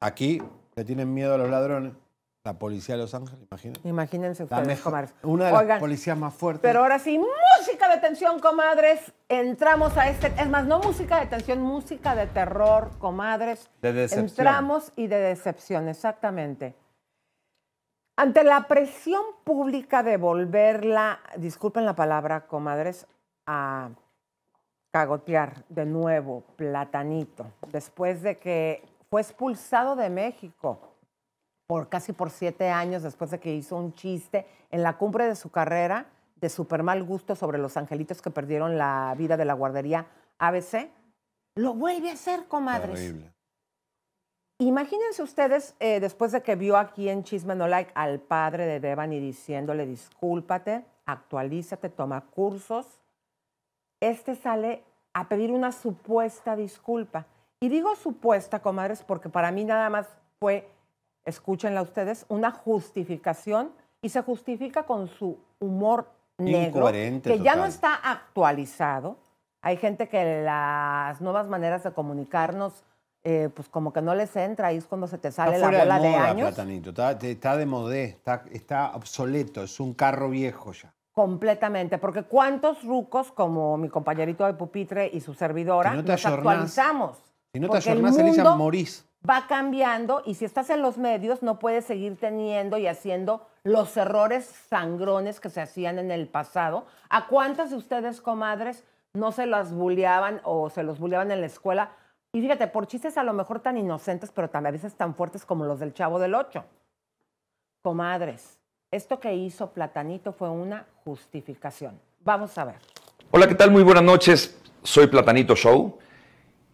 Aquí le tienen miedo a los ladrones. La policía de Los Ángeles, imagínense. Imagínense ustedes, comadres. una de las Oigan, policías más fuertes. Pero ahora sí, música de tensión, comadres. Entramos a este. Es más, no música de tensión, música de terror, comadres. De decepción. Entramos y de decepción, exactamente. Ante la presión pública de volverla, disculpen la palabra, comadres, a cagotear de nuevo Platanito, después de que fue expulsado de México por casi por siete años después de que hizo un chiste en la cumbre de su carrera de súper mal gusto sobre los angelitos que perdieron la vida de la guardería ABC, lo vuelve a hacer, comadres. Terrible. Imagínense ustedes, eh, después de que vio aquí en Chisme No Like al padre de Devani diciéndole discúlpate, actualízate, toma cursos, este sale a pedir una supuesta disculpa. Y digo supuesta, comadres, porque para mí nada más fue, escúchenla ustedes, una justificación y se justifica con su humor negro, Incoherente que ya no total. está actualizado. Hay gente que las nuevas maneras de comunicarnos, eh, pues como que no les entra, ahí es cuando se te sale Está la bola de de, moda, años. Platanito. Está, está de modé, está, está obsoleto, es un carro viejo ya. Completamente, porque cuántos rucos como mi compañerito de pupitre y su servidora no te nos ayornás- actualizamos. Si no te Porque el ayornás, Elisa, mundo morís. Va cambiando y si estás en los medios no puedes seguir teniendo y haciendo los errores sangrones que se hacían en el pasado. ¿A cuántas de ustedes, comadres, no se las bulleaban o se los bulleaban en la escuela? Y fíjate, por chistes a lo mejor tan inocentes, pero también a veces tan fuertes como los del Chavo del Ocho. Comadres, esto que hizo Platanito fue una justificación. Vamos a ver. Hola, ¿qué tal? Muy buenas noches. Soy Platanito Show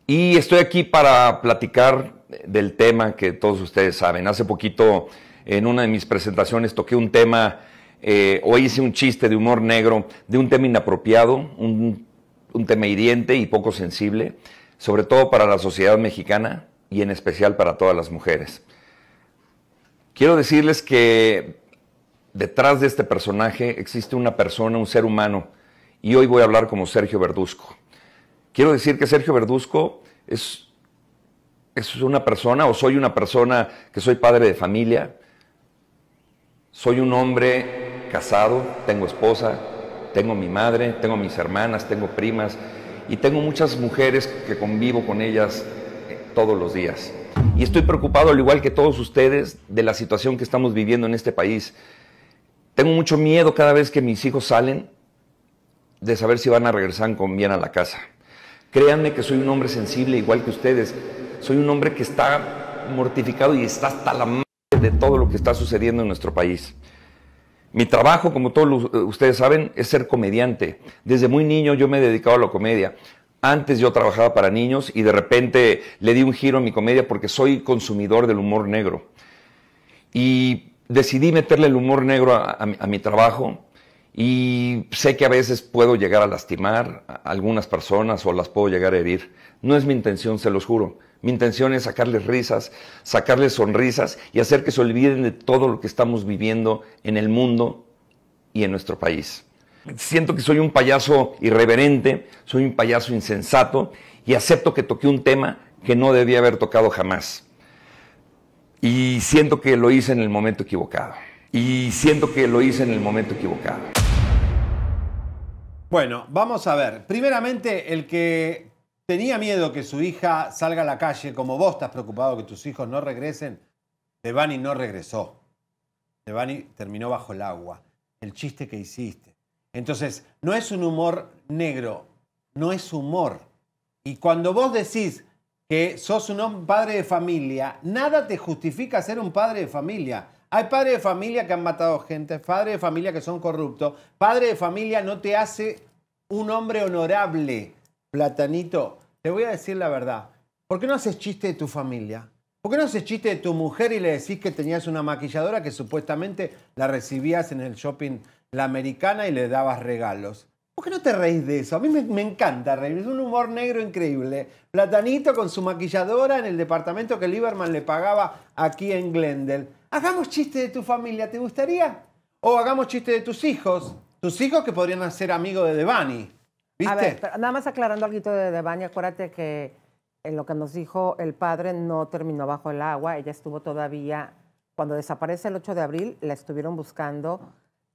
y estoy aquí para platicar del tema que todos ustedes saben. Hace poquito en una de mis presentaciones toqué un tema, eh, o hice un chiste de humor negro, de un tema inapropiado, un, tema hiriente y poco sensible, sobre todo para la sociedad mexicana y en especial para todas las mujeres. Quiero decirles que detrás de este personaje existe una persona, un ser humano, y hoy voy a hablar como Sergio Verduzco. Quiero decir que Sergio Verduzco es, es una persona, o soy una persona que soy padre de familia, soy un hombre casado, tengo esposa, tengo mi madre, tengo mis hermanas, tengo primas, y tengo muchas mujeres que convivo con ellas eh, todos los días. Y estoy preocupado, al igual que todos ustedes, de la situación que estamos viviendo en este país. Tengo mucho miedo cada vez que mis hijos salen de saber si van a regresar con bien a la casa. Créanme que soy un hombre sensible igual que ustedes. Soy un hombre que está mortificado y está hasta la madre de todo lo que está sucediendo en nuestro país. Mi trabajo, como todos los- ustedes saben, es ser comediante. Desde muy niño yo me he dedicado a la comedia. Antes yo trabajaba para niños y de repente le di un giro a mi comedia porque soy consumidor del humor negro. Y decidí meterle el humor negro a mi trabajo y sé que a veces puedo llegar a lastimar a algunas personas o las puedo llegar a herir. No es mi intención, se los juro. Mi intención es sacarles risas, sacarles sonrisas y hacer que se olviden de todo lo que estamos viviendo en el mundo y en nuestro país. Siento que soy un payaso irreverente, soy un payaso insensato y acepto que toqué un tema que no debía haber tocado jamás. Y siento que lo hice en el momento equivocado. Y siento que lo hice en el momento equivocado. Bueno, vamos a ver. Primeramente, el que tenía miedo que su hija salga a la calle, como vos estás preocupado que tus hijos no regresen, Devani no regresó. Devani terminó bajo el agua. El chiste que hiciste. Entonces, no es un humor negro, no es humor. Y cuando vos decís que sos un padre de familia, nada te justifica ser un padre de familia. Hay padres de familia que han matado gente, padres de familia que son corruptos. Padre de familia no te hace un hombre honorable. Platanito, te voy a decir la verdad. ¿Por qué no haces chiste de tu familia? ¿Por qué no haces chiste de tu mujer y le decís que tenías una maquilladora que supuestamente la recibías en el shopping La Americana y le dabas regalos? ¿Por qué no te reís de eso? A mí me, encanta reír, es un humor negro increíble. Platanito con su maquilladora en el departamento que Lieberman le pagaba aquí en Glendale. Hagamos chiste de tu familia, ¿te gustaría? O hagamos chiste de tus hijos. Tus hijos que podrían ser amigos de Devani. ¿Viste? A ver, pero nada más aclarando algo de Devani, acuérdate que en lo que nos dijo el padre, no terminó bajo el agua. Ella estuvo todavía, cuando desaparece el 8 de abril, la estuvieron buscando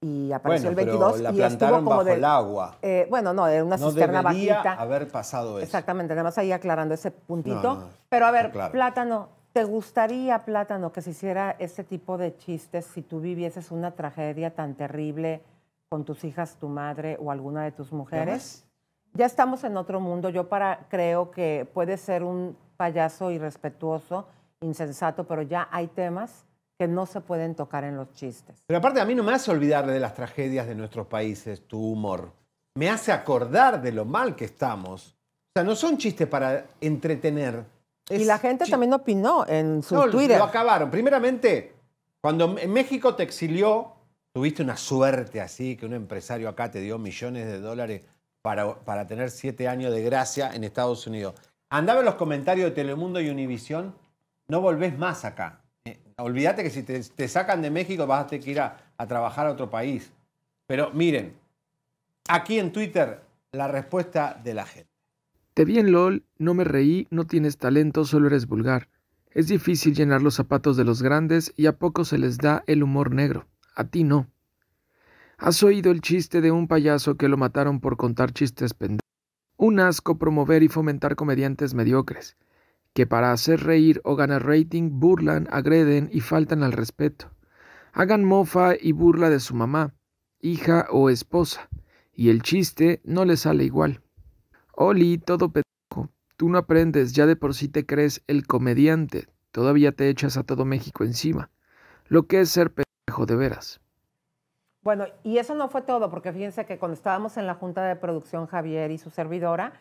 y apareció Bueno, el pero 22 la y plantaron estuvo como bajo de, el agua. eh, bueno, no, era una No cisterna debería bajita. haber pasado eso. Exactamente, nada más ahí aclarando ese puntito. No, no, Pero a ver, claro. Plátano, ¿te gustaría, Plátano, que se hiciera ese tipo de chistes si tú vivieses una tragedia tan terrible con tus hijas, tu madre o alguna de tus mujeres? Ya estamos en otro mundo. Yo para creo que puede ser un payaso irrespetuoso, insensato, pero ya hay temas que no se pueden tocar en los chistes. Pero aparte, a mí no me hace olvidar de las tragedias de nuestros países tu humor. Me hace acordar de lo mal que estamos. O sea, no son chistes para entretener. y la gente también opinó en su No, Twitter. Lo acabaron. Primeramente, cuando en México te exilió, tuviste una suerte así, que un empresario acá te dio millones de dólares para, para tener siete años de gracia en Estados Unidos. Andaba en los comentarios de Telemundo y Univisión, no volvés más acá. Eh, olvídate que si te, te sacan de México vas a tener que ir a, a trabajar a otro país. Pero miren, aquí en Twitter, la respuesta de la gente. Te vi en LOL, no me reí, no tienes talento, solo eres vulgar. Es difícil llenar los zapatos de los grandes y a pocos se les da el humor negro. A ti no. ¿Has oído el chiste de un payaso que lo mataron por contar chistes pendejos? Un asco promover y fomentar comediantes mediocres, que para hacer reír o ganar rating burlan, agreden y faltan al respeto. Hagan mofa y burla de su mamá, hija o esposa, y el chiste no les sale igual. Oli, todo pendejo. Tú no aprendes, ya de por sí te crees el comediante. Todavía te echas a todo México encima. Lo que es ser pendejo de veras. Bueno, y eso no fue todo, porque fíjense que cuando estábamos en la junta de producción, Javier y su servidora,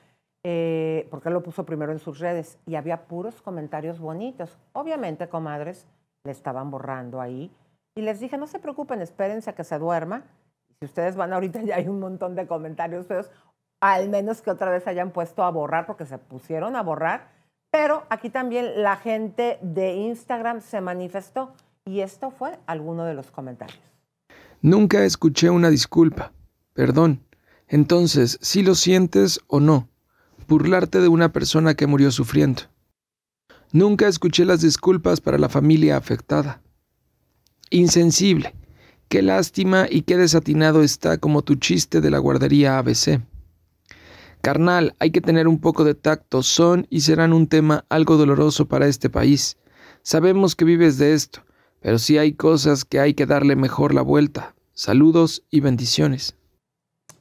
eh, porque lo puso primero en sus redes, y había puros comentarios bonitos. Obviamente, comadres, le estaban borrando ahí. Y les dije, no se preocupen, espérense a que se duerma. Si ustedes van ahorita, ya hay un montón de comentarios feos, al menos que otra vez hayan puesto a borrar, porque se pusieron a borrar. Pero aquí también la gente de Instagram se manifestó, y esto fue alguno de los comentarios. Nunca escuché una disculpa. Perdón. Entonces, si lo sientes o no, burlarte de una persona que murió sufriendo. Nunca escuché las disculpas para la familia afectada. Insensible. Qué lástima y qué desatinado está como tu chiste de la guardería ABC. Carnal, hay que tener un poco de tacto, son y serán un tema algo doloroso para este país. Sabemos que vives de esto, pero sí hay cosas que hay que darle mejor la vuelta. Saludos y bendiciones.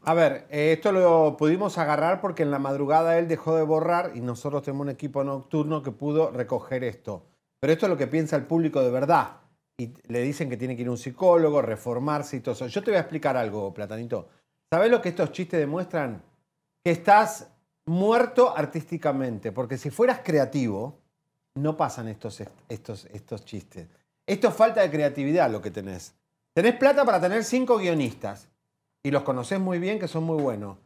A ver, eh, esto lo pudimos agarrar porque en la madrugada él dejó de borrar y nosotros tenemos un equipo nocturno que pudo recoger esto. Pero esto es lo que piensa el público de verdad. Y le dicen que tiene que ir a un psicólogo, reformarse y todo eso. Yo te voy a explicar algo, Platanito. ¿Sabes lo que estos chistes demuestran? Que estás muerto artísticamente. Porque si fueras creativo, no pasan estos, estos, estos chistes. Esto es falta de creatividad lo que tenés. Tenés plata para tener cinco guionistas y los conoces muy bien, que son muy buenos.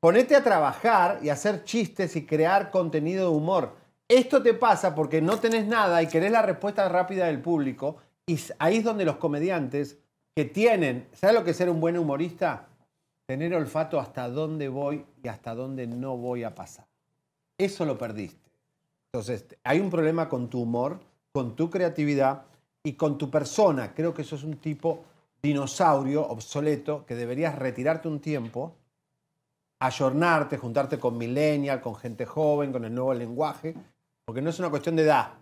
Ponete a trabajar y hacer chistes y crear contenido de humor. Esto te pasa porque no tenés nada y querés la respuesta rápida del público. Y ahí es donde los comediantes que tienen, ¿sabes lo que es ser un buen humorista? Tener olfato hasta dónde voy y hasta dónde no voy a pasar. Eso lo perdiste. Entonces, hay un problema con tu humor, con tu creatividad y con tu persona. Creo que eso es un tipo dinosaurio obsoleto que deberías retirarte un tiempo, ayornarte, juntarte con millennial, con gente joven, con el nuevo lenguaje, porque no es una cuestión de edad.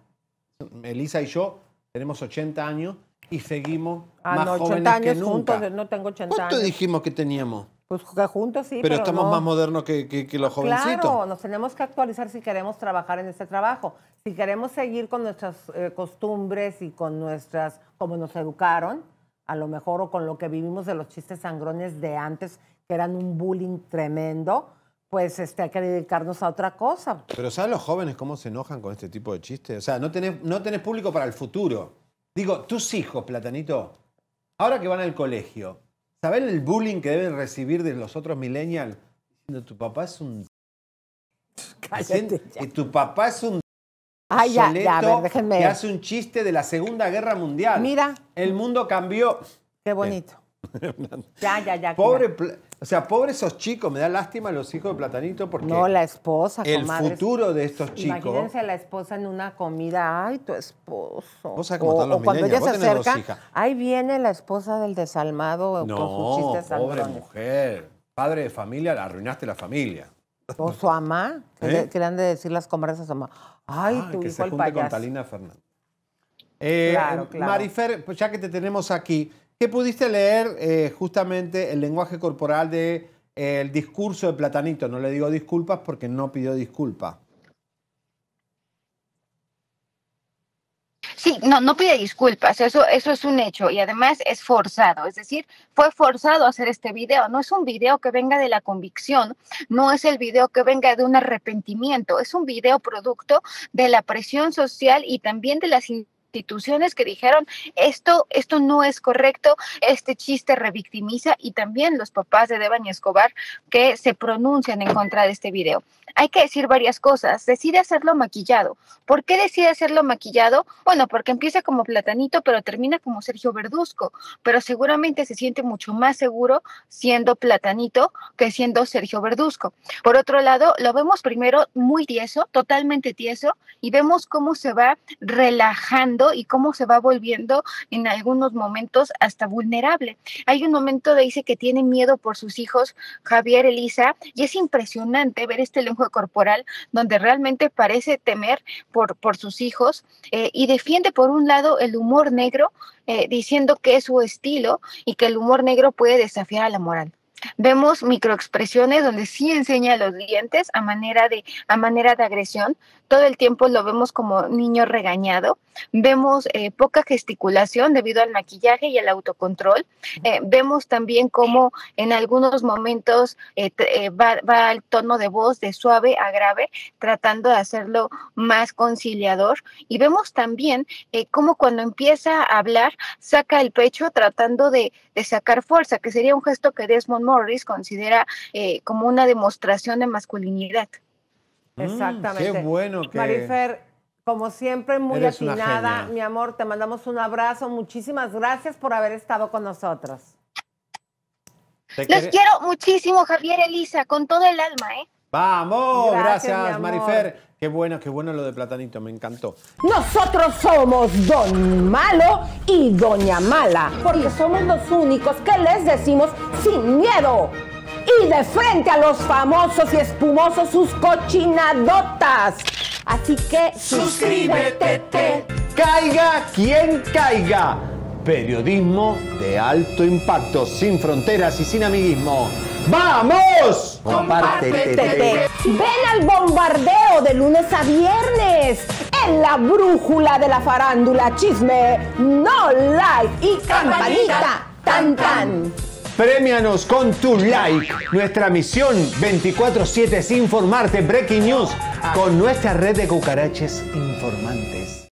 Elisa y yo tenemos 80 años y seguimos Ah, más no, 80 jóvenes años que nunca. juntos, no tengo 80 ¿Cuánto años. dijimos que teníamos? Pues juntos sí, pero, pero, estamos no. más modernos que, que- que los jovencitos. Claro, nos tenemos que actualizar si queremos trabajar en este trabajo. Si queremos seguir con nuestras eh, costumbres y con nuestras, como nos educaron, a lo mejor, o con lo que vivimos de los chistes sangrones de antes, que eran un bullying tremendo, pues este, hay que dedicarnos a otra cosa. Pero ¿sabes los jóvenes cómo se enojan con este tipo de chistes? O sea, no tenés, no tenés público para el futuro. Digo, tus hijos, Platanito, ahora que van al colegio, ¿saben el bullying que deben recibir de los otros millennials? Diciendo, tu papá es un... Cállate ya. Y tu papá es un... Ay, ya, ya, a ver, soleto déjenme. Que hace un chiste de la Segunda Guerra Mundial. Mira. El mundo cambió. Qué bonito. Ya, ya, ya. Pobre, o sea, pobres esos chicos, me da lástima los hijos de Platanito porque No, la esposa, el futuro de estos chicos. Imagínense a la esposa en una comida. Ay, tu esposo. Vos sabés cómo o, están los o cuando ella se acerca, hijas. ahí viene la esposa del desalmado con sus No, chistes pobre sangrones. mujer. Padre de familia, la arruinaste la familia. O su mamá, ¿Eh? le, que le han de decir las comadres a su mamá. Ay, Ah, tu que hijo se el junte con. Talina Fernández. Eh, Claro, eh, claro. Marifer, pues ya que te tenemos aquí, ¿qué pudiste leer eh, justamente el lenguaje corporal de eh, discurso de Platanito? No le digo disculpas porque no pidió disculpas. Sí, no, no pide disculpas, eso, eso es un hecho y además es forzado, es decir, fue forzado hacer este video, no es un video que venga de la convicción, no es el video que venga de un arrepentimiento, es un video producto de la presión social y también de las instituciones que dijeron esto, esto no es correcto, este chiste revictimiza y también los papás de Devani Escobar que se pronuncian en contra de este video. Hay que decir varias cosas. Decide hacerlo maquillado. ¿Por qué decide hacerlo maquillado? Bueno, porque empieza como platanito, pero termina como Sergio Verduzco. Pero seguramente se siente mucho más seguro siendo platanito que siendo Sergio Verduzco. Por otro lado, lo vemos primero muy tieso, totalmente tieso, y vemos cómo se va relajando y cómo se va volviendo en algunos momentos hasta vulnerable. Hay un momento de dice que tiene miedo por sus hijos, Javier, Elisa, y es impresionante ver este lenguaje corporal donde realmente parece temer por, por sus hijos eh, y defiende por un lado el humor negro, eh, diciendo que es su estilo y que el humor negro puede desafiar a la moral. Vemos microexpresiones donde sí enseña los dientes a manera de a manera de agresión. Todo el tiempo lo vemos como niño regañado. Vemos eh, poca gesticulación debido al maquillaje y al autocontrol. Eh, vemos también cómo en algunos momentos eh, va, va al tono de voz de suave a grave, tratando de hacerlo más conciliador. Y vemos también cómo cuando empieza a hablar saca el pecho tratando de, de sacar fuerza, que sería un gesto que Desmond Morris considera eh, como una demostración de masculinidad. Mm, Exactamente. qué bueno que... Marifer, como siempre, muy Eres atinada. Mi amor, te mandamos un abrazo. Muchísimas gracias por haber estado con nosotros. Los quiero muchísimo, Javier Elisa, con todo el alma, ¿eh? Vamos, Gracias. Marifer. Qué bueno, qué bueno lo de Platanito, me encantó. Nosotros somos Don Malo y Doña Mala, porque somos los únicos que les decimos sin miedo y de frente a los famosos y espumosos sus cochinadotas. Así que suscríbete. Caiga quien caiga. Periodismo de alto impacto, sin fronteras y sin amiguismo. ¡Vamos! Compártete. Ven al bombardeo de lunes a viernes en la brújula de la farándula chisme. No like y campanita. Tan tan. Premianos con tu like. Nuestra misión 24-7 es informarte. Breaking News con nuestra red de cucaraches informantes.